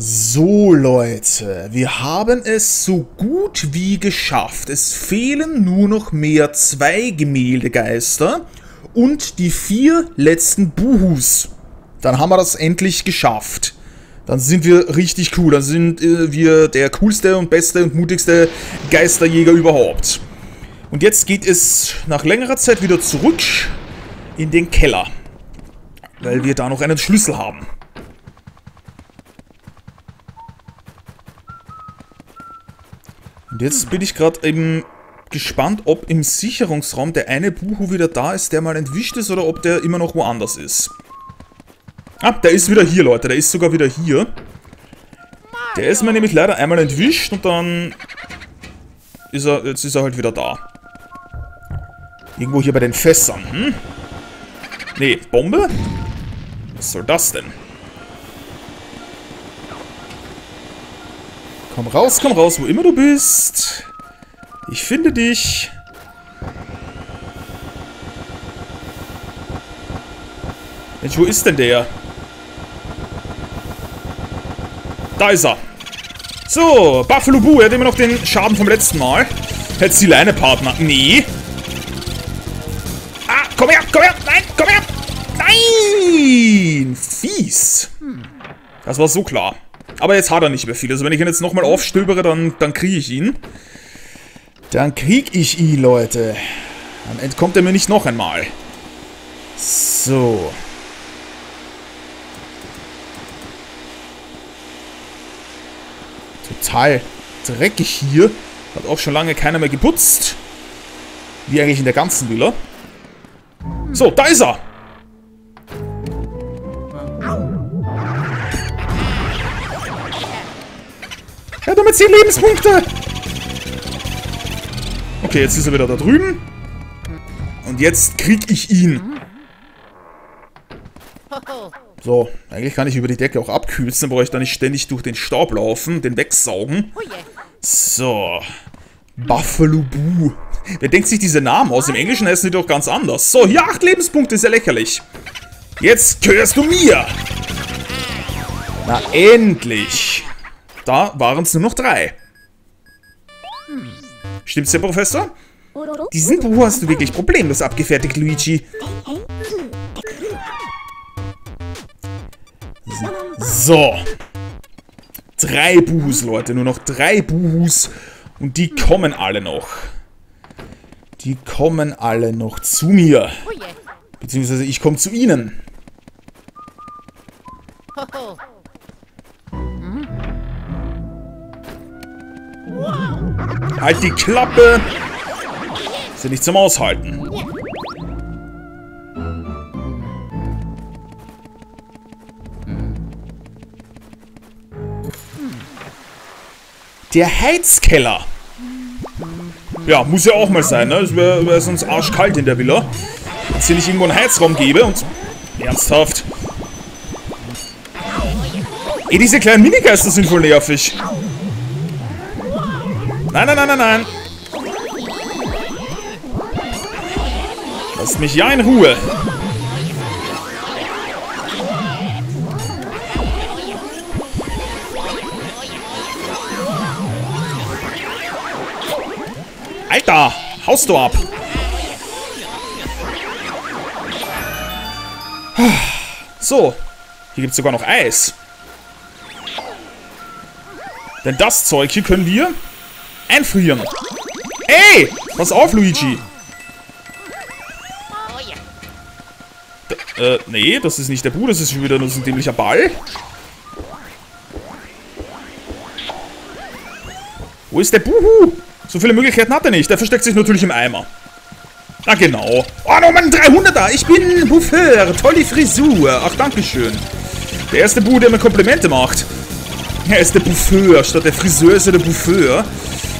So Leute, wir haben es so gut wie geschafft. Es fehlen nur noch mehr zwei Gemäldegeister und die vier letzten Buhus. Dann haben wir das endlich geschafft. Dann sind wir richtig cool. Dann sind äh, wir der coolste und beste und mutigste Geisterjäger überhaupt. Und jetzt geht es nach längerer Zeit wieder zurück in den Keller. Weil wir da noch einen Schlüssel haben. Und jetzt bin ich gerade eben gespannt, ob im Sicherungsraum der eine Buhu wieder da ist, der mal entwischt ist, oder ob der immer noch woanders ist. Ah, der ist wieder hier, Leute. Der ist sogar wieder hier. Der ist mir nämlich leider einmal entwischt und dann ist er, jetzt ist er halt wieder da. Irgendwo hier bei den Fässern, hm? Nee, Bombe? Was soll das denn? Komm raus, komm raus, wo immer du bist. Ich finde dich. Mensch, wo ist denn der? Da ist er. So, Buffalo Boo, er hat immer noch den Schaden vom letzten Mal. Hättest die Leine, Partner. Nee. Ah, komm her, komm her. Nein, komm her. Nein. Fies. Das war so klar. Aber jetzt hat er nicht mehr viel. Also wenn ich ihn jetzt nochmal aufstöbere, dann, dann kriege ich ihn. Dann krieg ich ihn, Leute. Dann entkommt er mir nicht noch einmal. So. Total dreckig hier. Hat auch schon lange keiner mehr geputzt. Wie eigentlich in der ganzen Villa. So, da ist er! Er hat nur 10 Lebenspunkte! Okay, jetzt ist er wieder da drüben. Und jetzt krieg ich ihn. So, eigentlich kann ich über die Decke auch abkühlen, dann brauche ich da nicht ständig durch den Staub laufen, den wegsaugen. So. Buffalo Boo. Wer denkt sich diese Namen aus? Im Englischen heißen die doch ganz anders. So, hier 8 Lebenspunkte, ist ja lächerlich. Jetzt gehörst du mir. Na, endlich. Da waren es nur noch drei. Stimmt's, Herr Professor? Diesen Buch hast du wirklich problemlos abgefertigt, Luigi. So. Drei Buhus, Leute. Nur noch drei Buhus. Und die kommen alle noch. Die kommen alle noch zu mir. Beziehungsweise ich komme zu ihnen. Halt die Klappe! Ist ja nicht zum Aushalten. Der Heizkeller. Ja, muss ja auch mal sein, ne? Es wäre wär sonst arschkalt in der Villa. Wenn es hier nicht irgendwo einen Heizraum gäbe und... Ernsthaft. Ey, diese kleinen Minigeister sind voll nervig. Nein, nein, nein, nein, nein. Lasst mich ja in Ruhe. Alter, haust du ab. So, hier gibt es sogar noch Eis. Denn das Zeug hier können wir einfrieren. Ey, pass auf, Luigi. D äh, nee, das ist nicht der Bu, das ist schon wieder nur so ein dämlicher Ball. Wo ist der Buhu? So viele Möglichkeiten hat er nicht. Der versteckt sich natürlich im Eimer. Na genau. Oh, nochmal ein 300er. Ich bin Buffeur. Tolle Frisur. Ach, dankeschön. Der erste Bu, der mir Komplimente macht. Er ist der Buffeur. Statt der Friseur ist er der Buffeur.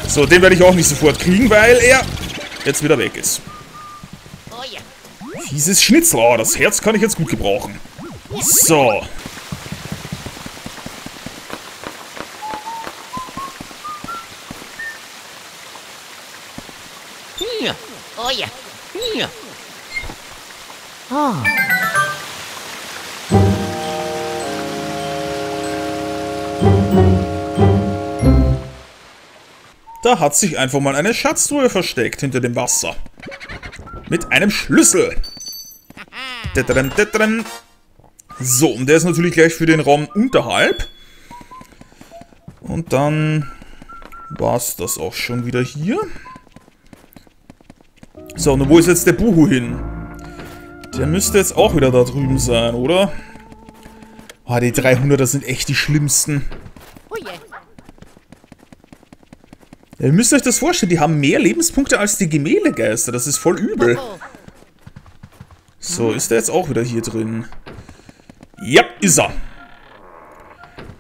So, den werde ich auch nicht sofort kriegen, weil er jetzt wieder weg ist. Fieses Schnitzel. Oh, das Herz kann ich jetzt gut gebrauchen. So. Hier. Oh ja. Oh. Da hat sich einfach mal eine Schatztruhe versteckt hinter dem Wasser. Mit einem Schlüssel. Tadadam, tadadam. So, und der ist natürlich gleich für den Raum unterhalb. Und dann war es das auch schon wieder hier. So, und wo ist jetzt der Buhu hin? Der müsste jetzt auch wieder da drüben sein, oder? Oh, die 300er sind echt die schlimmsten. Oh je. Ihr müsst euch das vorstellen, die haben mehr Lebenspunkte als die Gemäldegeister. Das ist voll übel. So, ist der jetzt auch wieder hier drin? Ja, ist er.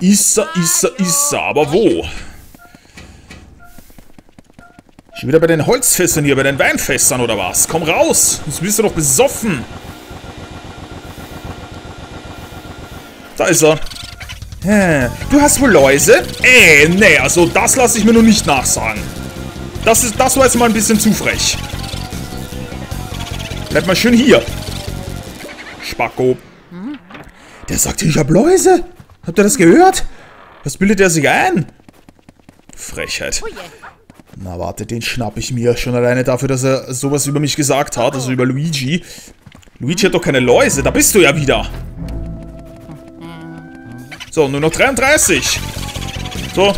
Ist er, ist er, ist er. Aber wo? Schon wieder bei den Holzfässern hier, bei den Weinfässern oder was? Komm raus! Sonst bist du doch besoffen. Da ist er. Hä, Du hast wohl Läuse? Äh, nee, also das lasse ich mir nur nicht nachsagen. Das, ist, das war jetzt mal ein bisschen zu frech. Bleib mal schön hier. Spacko. Der sagt, ich hab Läuse. Habt ihr das gehört? Was bildet er sich ein? Frechheit. Oh. Na warte, den schnapp ich mir. Schon alleine dafür, dass er sowas über mich gesagt hat, also über Luigi. Luigi hat doch keine Läuse, da bist du ja wieder. So, nur noch 33. So.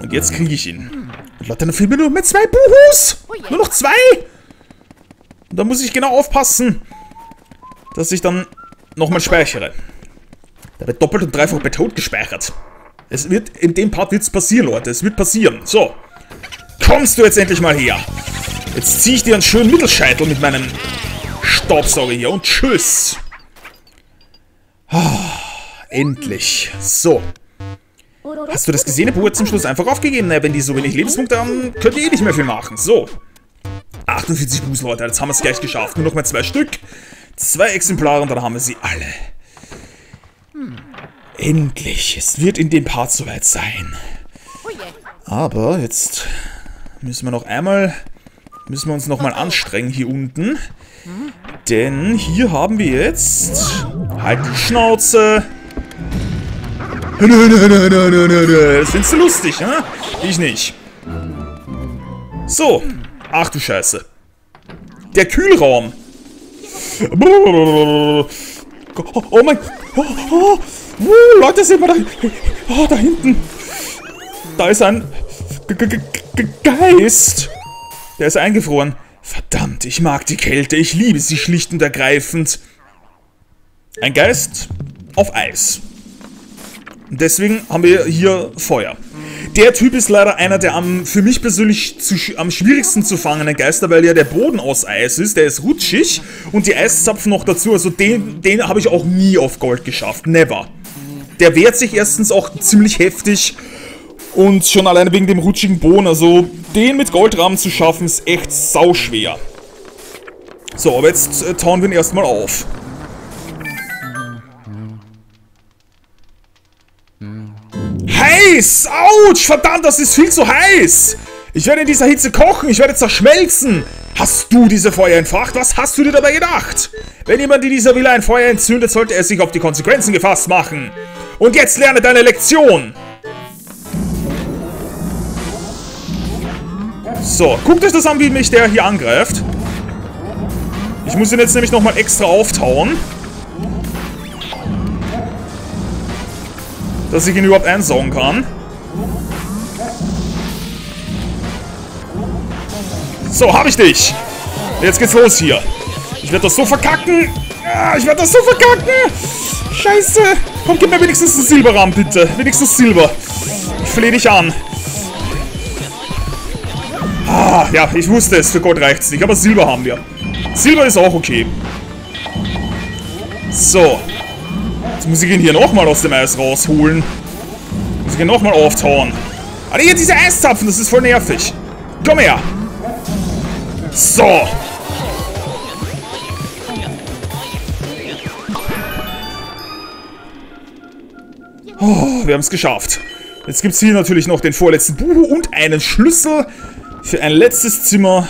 Und jetzt kriege ich ihn. Und Leute, dann fehlen mir nur mit zwei Buhus. Nur noch zwei. Und da muss ich genau aufpassen, dass ich dann nochmal speichere. Da wird doppelt und dreifach bei Tod gespeichert. Es wird, in dem Part wird's passieren, Leute. Es wird passieren. So. Kommst du jetzt endlich mal her. Jetzt ziehe ich dir einen schönen Mittelscheitel mit meinem Staubsauger hier und tschüss. Ah, endlich. So. Hast du das gesehen? Der Bub hat zum Schluss einfach aufgegeben. Na, wenn die so wenig Lebenspunkte haben, könnt ihr eh nicht mehr viel machen. So. 48 Bus, Leute. Jetzt haben wir es gleich geschafft. Nur noch mal zwei Stück. Zwei Exemplare und dann haben wir sie alle. Endlich. Es wird in dem Part soweit sein. Oh. Aber jetzt müssen wir noch einmal, müssen wir uns noch mal anstrengen hier unten. Denn hier haben wir jetzt, halt die Schnauze. Das findest du lustig, ne? Ich nicht. So. Ach du Scheiße. Der Kühlraum. Oh, oh mein... Oh, oh, Leute, seht mal da... Oh, da hinten. Da ist ein Geist. Der ist eingefroren. Verdammt, ich mag die Kälte. Ich liebe sie schlicht und ergreifend. Ein Geist auf Eis. Deswegen haben wir hier Feuer. Der Typ ist leider einer der am, für mich persönlich zu, am schwierigsten zu fangenen Geister, weil ja der Boden aus Eis ist, der ist rutschig und die Eiszapfen noch dazu. Also den, den habe ich auch nie auf Gold geschafft. Never. Der wehrt sich erstens auch ziemlich heftig und schon alleine wegen dem rutschigen Boden. Also den mit Goldrahmen zu schaffen ist echt sauschwer. So, aber jetzt äh, tauen wir ihn erstmal auf. Heiß! Autsch! Verdammt, das ist viel zu heiß! Ich werde in dieser Hitze kochen, ich werde zerschmelzen! Hast du diese Feuer entfacht? Was hast du dir dabei gedacht? Wenn jemand in dieser Villa ein Feuer entzündet, sollte er sich auf die Konsequenzen gefasst machen. Und jetzt lerne deine Lektion! So, guckt euch das an, wie mich der hier angreift. Ich muss ihn jetzt nämlich nochmal extra auftauen. Dass ich ihn überhaupt einsaugen kann. So, hab ich dich. Jetzt geht's los hier. Ich werde das so verkacken. Ah, Ich werde das so verkacken. Scheiße. Komm, gib mir wenigstens einen Silberrahmen, bitte. Wenigstens Silber. Ich flehe dich an. Ah, ja, ich wusste es. Für Gold reicht's nicht. Aber Silber haben wir. Silber ist auch okay. So. Jetzt muss ich ihn hier nochmal aus dem Eis rausholen. Muss ich ihn nochmal auftauen. Alter, hier diese Eiszapfen, das ist voll nervig. Komm her. So. Oh, wir haben es geschafft. Jetzt gibt es hier natürlich noch den vorletzten Buhu und einen Schlüssel für ein letztes Zimmer.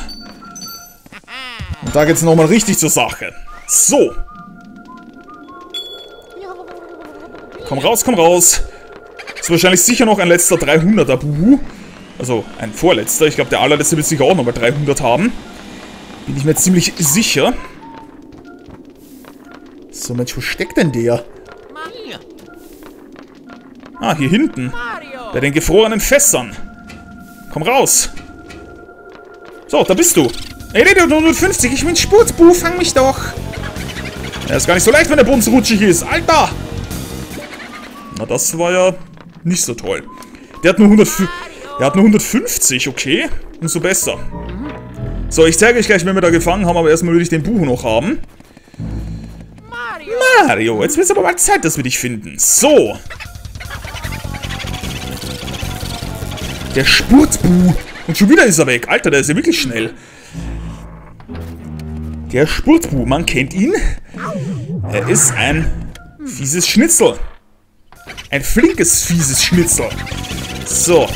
Und da geht es nochmal richtig zur Sache. So. Komm raus, komm raus. Ist wahrscheinlich sicher noch ein letzter 300er Buhu. Also ein vorletzter. Ich glaube, der allerletzte wird sicher auch nochmal 300 haben. Bin ich mir ziemlich sicher. So, Mensch, wo steckt denn der? Ah, hier hinten. Bei den gefrorenen Fässern. Komm raus. So, da bist du. Ey, nee, du 150, ich bin Spurzbuh, fang mich doch. Ja, ist gar nicht so leicht, wenn der Boden so rutschig ist. Alter! Na, das war ja nicht so toll. Der hat nur 100, der hat nur 150, okay. Umso besser. So, ich zeige euch gleich, wenn wir da gefangen haben, aber erstmal würde ich den Buch noch haben. Mario, jetzt wird es aber mal Zeit, dass wir dich finden. So. Der Spurzbuh. Und schon wieder ist er weg. Alter, der ist ja wirklich schnell. Der Spurzbuh, man kennt ihn. Er ist ein fieses Schnitzel. Ein flinkes, fieses Schnitzel. So.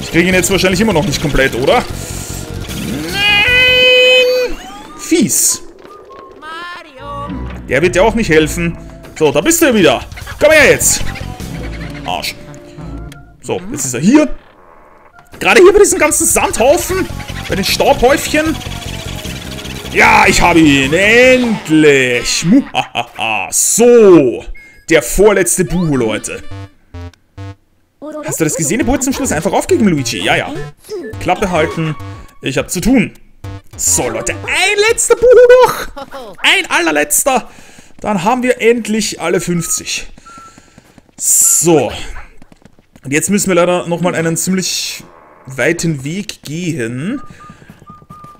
Ich kriege ihn jetzt wahrscheinlich immer noch nicht komplett, oder? Nein! Fies. Der wird dir auch nicht helfen. So, da bist du wieder. Komm her jetzt. Arsch. So, jetzt ist er hier. Gerade hier bei diesem ganzen Sandhaufen. Bei den Staubhäufchen. Ja, ich habe ihn. Endlich. So. Der vorletzte Buhu, Leute. Hast du das gesehen? Er wurde zum Schluss einfach aufgegeben, Luigi. Ja, ja. Klappe halten. Ich habe zu tun. So, Leute. Ein letzter Buhu noch. Ein allerletzter. Dann haben wir endlich alle 50. So. Und jetzt müssen wir leider nochmal einen ziemlich weiten Weg gehen,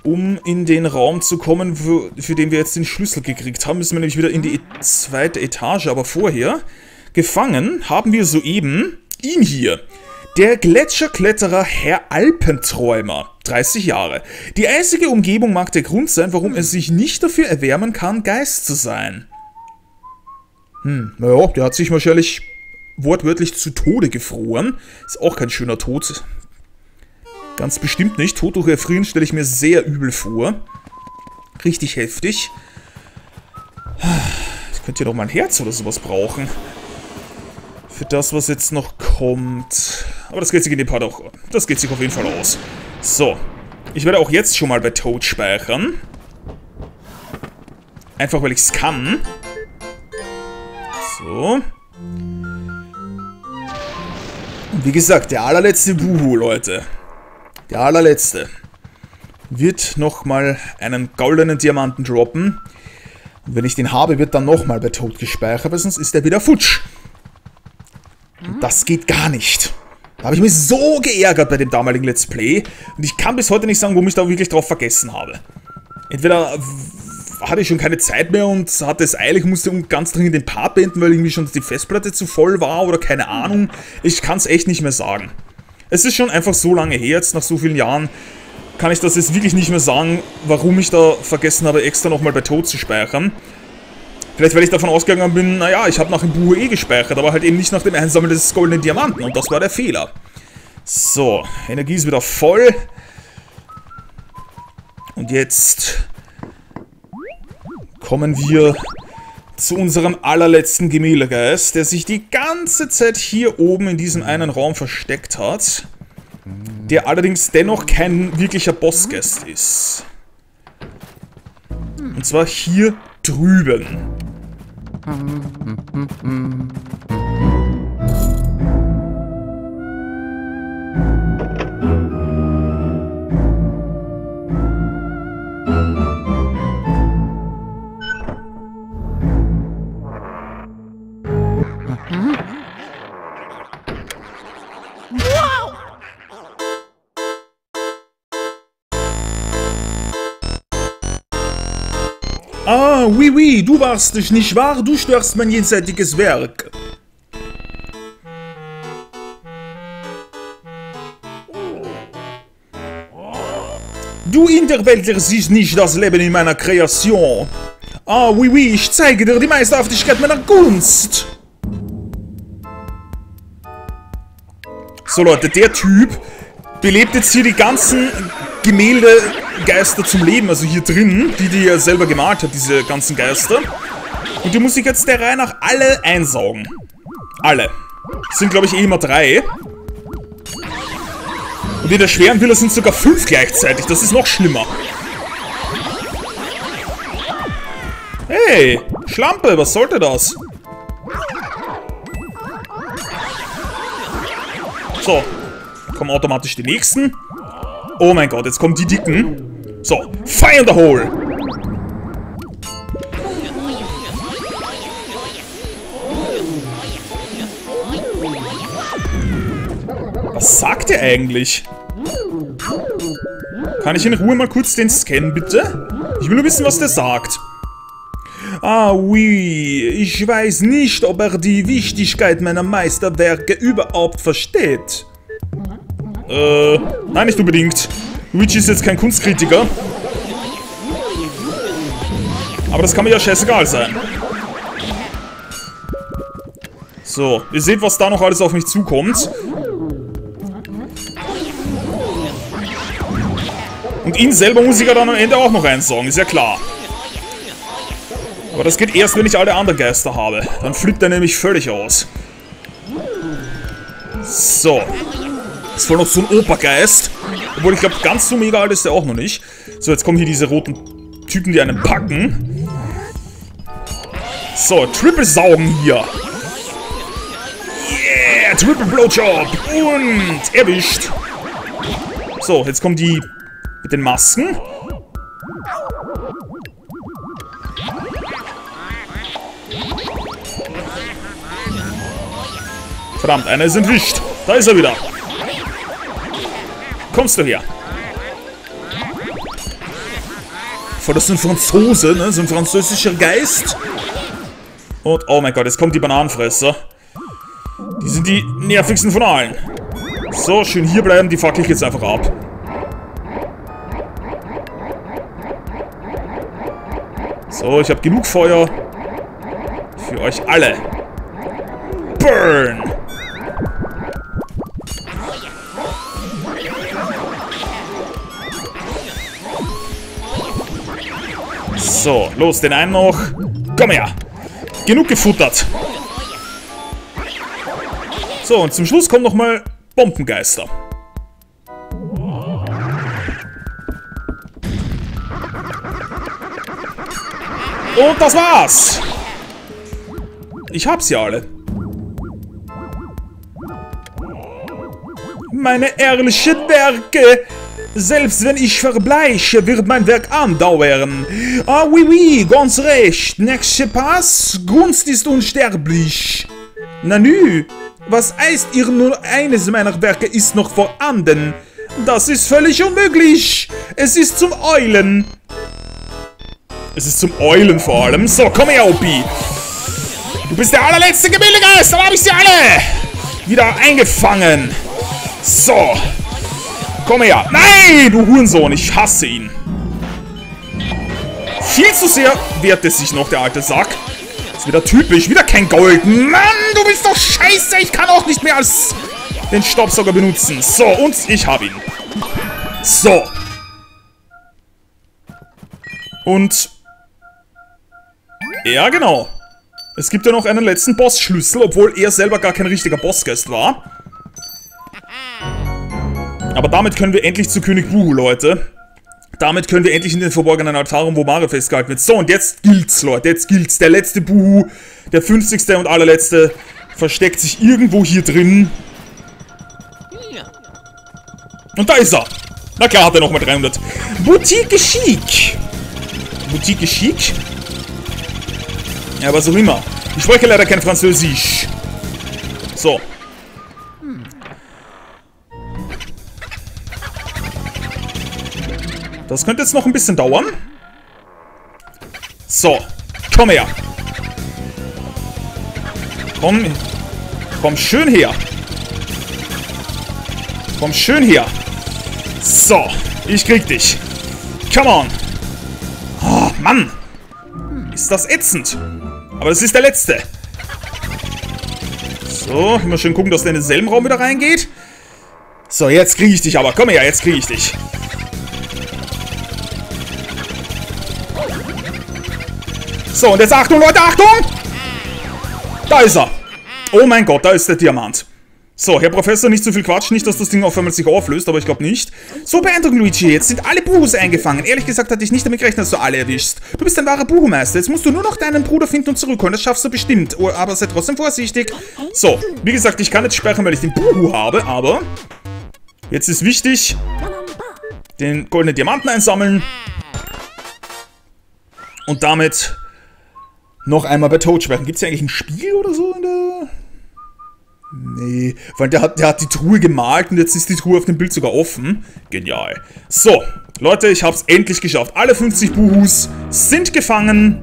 um in den Raum zu kommen, für, für den wir jetzt den Schlüssel gekriegt haben. Müssen wir nämlich wieder in die zweite Etage. Aber vorher, gefangen haben wir soeben ihn hier. Der Gletscherkletterer Herr Alpenträumer, 30 Jahre. Die eisige Umgebung mag der Grund sein, warum er sich nicht dafür erwärmen kann, Geist zu sein. Hm, naja, der hat sich wahrscheinlich wortwörtlich zu Tode gefroren. Ist auch kein schöner Tod. Ganz bestimmt nicht. Durch Erfrieren stelle ich mir sehr übel vor. Richtig heftig. Ich könnte hier noch mal ein Herz oder sowas brauchen. Für das, was jetzt noch kommt. Aber das geht sich in dem Part auch... Das geht sich auf jeden Fall aus. So. Ich werde auch jetzt schon mal bei Toad speichern. Einfach, weil ich es kann. So. Und wie gesagt, der allerletzte Buhu, Leute. Der allerletzte. Wird nochmal einen goldenen Diamanten droppen. Und wenn ich den habe, wird dann nochmal bei Toad gespeichert, weil sonst ist der wieder futsch. Und das geht gar nicht. Da habe ich mich so geärgert bei dem damaligen Let's Play. Und ich kann bis heute nicht sagen, warum ich da wirklich drauf vergessen habe. Entweder hatte ich schon keine Zeit mehr und hatte es eilig, musste ganz dringend den Part beenden, weil irgendwie schon die Festplatte zu voll war oder keine Ahnung. Ich kann es echt nicht mehr sagen. Es ist schon einfach so lange her, jetzt nach so vielen Jahren, kann ich das jetzt wirklich nicht mehr sagen, warum ich da vergessen habe, extra nochmal bei Tod zu speichern. Vielleicht, weil ich davon ausgegangen bin, naja, ich habe nach dem Buch eh gespeichert, aber halt eben nicht nach dem Einsammeln des goldenen Diamanten. Und das war der Fehler. So, Energie ist wieder voll. Und jetzt kommen wir zu unserem allerletzten Gemäldegeist, der sich die ganze Zeit hier oben in diesem einen Raum versteckt hat. Der allerdings dennoch kein wirklicher Bossgast ist. Und zwar hier drüben. Ah, oui, oui, du warst es, nicht wahr? Du störst mein jenseitiges Werk. Du Interweltler siehst nicht das Leben in meiner Kreation. Ah, oui, oui, ich zeige dir die Meisterhaftigkeit meiner Gunst. So Leute, der Typ belebt jetzt hier die ganzen Gemäldegeister zum Leben, also hier drin, die die er selber gemalt hat, diese ganzen Geister. Und die muss ich jetzt der Reihe nach alle einsaugen. Alle. Es sind, glaube ich, eh immer drei. Und in der schweren Villa sind sogar fünf gleichzeitig. Das ist noch schlimmer. Hey, Schlampe, was sollte das? So, kommen automatisch die nächsten. Oh mein Gott, jetzt kommen die Dicken. So, Fire in the Hole. Was sagt er eigentlich? Kann ich in Ruhe mal kurz den scannen, bitte? Ich will nur wissen, was der sagt. Ah, oui, ich weiß nicht, ob er die Wichtigkeit meiner Meisterwerke überhaupt versteht. Äh, nein, nicht unbedingt. Luigi ist jetzt kein Kunstkritiker. Aber das kann mir ja scheißegal sein. So, ihr seht, was da noch alles auf mich zukommt. Und ihn selber muss ich ja dann am Ende auch noch einsaugen, ist ja klar. Aber das geht erst, wenn ich alle anderen Geister habe. Dann flippt er nämlich völlig aus. So. Ist voll noch so ein Opergeist. Obwohl, ich glaube, ganz so mega alt ist der auch noch nicht. So, jetzt kommen hier diese roten Typen, die einen packen. So, Triple Saugen hier. Yeah, Triple Blowjob. Und erwischt. So, jetzt kommen die mit den Masken. Verdammt, einer ist entwischt. Da ist er wieder. Kommst du her? Voll, das ist ein Franzose, ne? So ein französischer Geist. Und, oh mein Gott, jetzt kommt die Bananenfresser. Die sind die nervigsten von allen. So, schön hier bleiben, die fackel ich jetzt einfach ab. So, ich habe genug Feuer. Für euch alle. Burn! So, los, den einen noch. Komm her. Genug gefuttert. So, und zum Schluss kommen nochmal Bombengeister. Und das war's. Ich hab sie alle. Meine ehrlichen Werke. Selbst wenn ich verbleiche, wird mein Werk andauern. Ah, oui, oui, ganz recht. Nächste Pass, Gunst ist unsterblich. Nanü, was heißt ihr nur eines meiner Werke ist noch vorhanden? Das ist völlig unmöglich. Es ist zum Eulen. Es ist zum Eulen vor allem. So, komm her, Opi. Du bist der allerletzte Gebildegeist. Dann habe ich sie alle wieder eingefangen. So. Komm her. Nein, du Hurensohn. Ich hasse ihn. Viel zu sehr wehrt es sich noch, der alte Sack. Ist wieder typisch. Wieder kein Gold. Mann, du bist doch scheiße. Ich kann auch nicht mehr als den Staubsauger benutzen. So, und ich habe ihn. So. Und ja, genau. Es gibt ja noch einen letzten Bossschlüssel, obwohl er selber gar kein richtiger Bossgeist war. Aber damit können wir endlich zu König Buhu, Leute. Damit können wir endlich in den verborgenen Altar, wo Mario festgehalten wird. So, und jetzt gilt's, Leute. Jetzt gilt's. Der letzte Buhu, der 50. und allerletzte, versteckt sich irgendwo hier drin. Und da ist er. Na klar hat er nochmal 300. Boutique Chic. Boutique Chic? Ja, was auch immer. Ich spreche leider kein Französisch. So. Das könnte jetzt noch ein bisschen dauern. So. Komm her. Komm. Komm schön her. Komm schön her. So. Ich krieg dich. Come on. Oh, Mann. Ist das ätzend. Aber das ist der letzte. So, immer schön gucken, dass der in denselben Raum wieder reingeht. So, jetzt kriege ich dich aber. Komm her, jetzt kriege ich dich. So, und jetzt Achtung, Leute, Achtung! Da ist er. Oh mein Gott, da ist der Diamant. So, Herr Professor, nicht zu viel Quatsch, nicht, dass das Ding auf einmal sich auflöst, aber ich glaube nicht. So beeindruckend, Luigi, jetzt sind alle Buhus eingefangen. Ehrlich gesagt hatte ich nicht damit gerechnet, dass du alle erwischst. Du bist ein wahrer Buhumeister. Jetzt musst du nur noch deinen Bruder finden und zurückholen. Das schaffst du bestimmt. Oh, aber sei trotzdem vorsichtig. So, wie gesagt, ich kann jetzt speichern, weil ich den Buhu habe, aber... Jetzt ist wichtig, den goldenen Diamanten einsammeln. Und damit noch einmal bei Toad speichern. Gibt es hier eigentlich ein Spiel oder so in der... Nee, weil der hat, der hat die Truhe gemalt und jetzt ist die Truhe auf dem Bild sogar offen. Genial. So, Leute, ich habe es endlich geschafft. Alle 50 Buhus sind gefangen.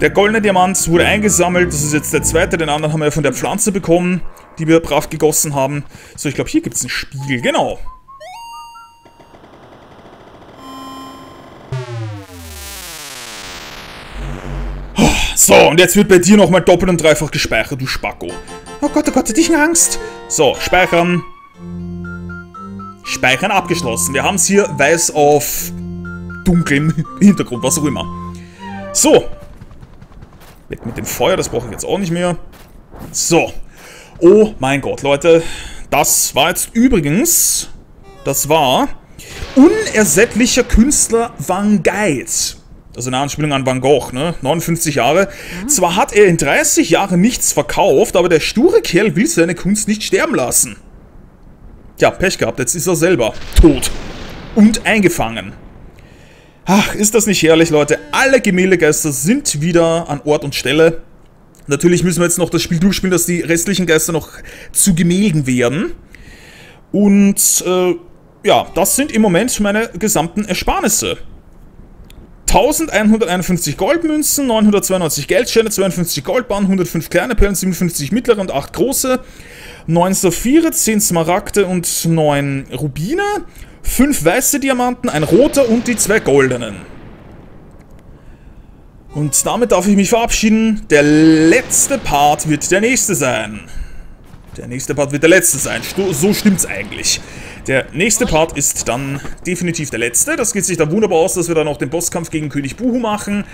Der goldene Diamant wurde eingesammelt. Das ist jetzt der zweite. Den anderen haben wir ja von der Pflanze bekommen, die wir brav gegossen haben. So, ich glaube, hier gibt es ein Spiel. Genau. So, und jetzt wird bei dir nochmal doppelt und dreifach gespeichert, du Spacko. Oh Gott, oh Gott, hatte ich eine Angst. So, speichern. Speichern abgeschlossen. Wir haben es hier weiß auf dunklem Hintergrund, was auch immer. So. Weg mit dem Feuer, das brauche ich jetzt auch nicht mehr. So. Oh mein Gott, Leute. Das war jetzt übrigens... Das war... Unersättlicher Künstler Van Also eine Anspielung an Van Gogh, ne? 59 Jahre. Mhm. Zwar hat er in 30 Jahren nichts verkauft, aber der sture Kerl will seine Kunst nicht sterben lassen. Tja, Pech gehabt, jetzt ist er selber tot. Und eingefangen. Ach, ist das nicht herrlich, Leute? Alle Gemäldegeister sind wieder an Ort und Stelle. Natürlich müssen wir jetzt noch das Spiel durchspielen, dass die restlichen Geister noch zu Gemälden werden. Und, äh, ja, das sind im Moment meine gesamten Ersparnisse. 1151 Goldmünzen, 992 Geldscheine, 52 Goldbahnen, 105 kleine Perlen, 57 mittlere und 8 große, 9 Saphire, 10 Smaragde und 9 Rubine, 5 weiße Diamanten, ein roter und die zwei goldenen. Und damit darf ich mich verabschieden. Der letzte Part wird der nächste sein. Der nächste Part wird der letzte sein. So stimmt's eigentlich. Der nächste Part ist dann definitiv der letzte. Das geht sich da wunderbar aus, dass wir dann auch den Bosskampf gegen König Buhu machen.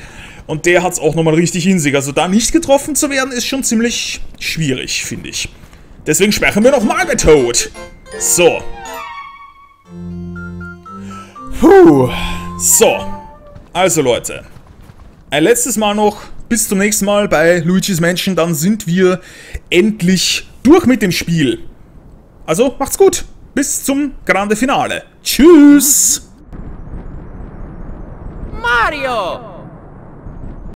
Und der hat es auch nochmal richtig in sich. Also da nicht getroffen zu werden, ist schon ziemlich schwierig, finde ich. Deswegen sprechen wir nochmal mit Toad. So. Puh. So. Also Leute. Ein letztes Mal noch. Bis zum nächsten Mal bei Luigi's Mansion. Dann sind wir endlich durch mit dem Spiel. Also, macht's gut. Bis zum Grande Finale. Tschüss! Mario!